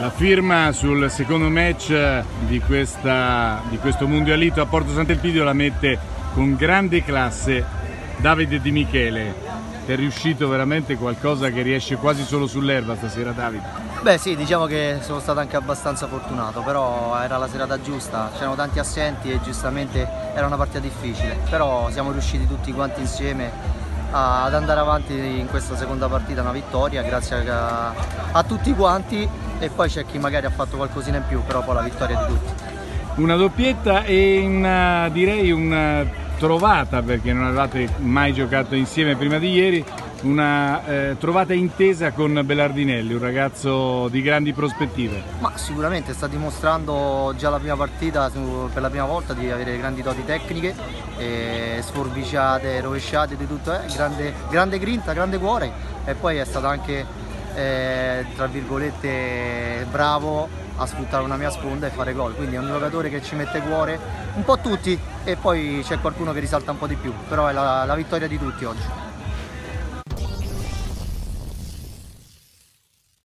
La firma sul secondo match di, questa, di questo mondialito a Porto Sant'Elpidio la mette con grande classe Davide Di Michele. Ti è riuscito veramente qualcosa che riesce quasi solo sull'erba stasera Davide? Beh sì, diciamo che sono stato anche abbastanza fortunato, però era la serata giusta, c'erano tanti assenti e giustamente era una partita difficile, però siamo riusciti tutti quanti insieme ad andare avanti in questa seconda partita, una vittoria grazie a, a tutti quanti e poi c'è chi magari ha fatto qualcosina in più, però poi la vittoria di tutti. Una doppietta e una, direi una trovata, perché non avevate mai giocato insieme prima di ieri, una eh, trovata intesa con Bellardinelli, un ragazzo di grandi prospettive. Ma sicuramente sta dimostrando già la prima partita su, per la prima volta di avere grandi doti tecniche, eh, sforbiciate, rovesciate, di tutto, eh, grande, grande grinta, grande cuore e poi è stato anche eh, tra virgolette bravo a sfruttare una mia sponda e fare gol. Quindi è un giocatore che ci mette cuore un po' tutti e poi c'è qualcuno che risalta un po' di più. Però è la, la vittoria di tutti oggi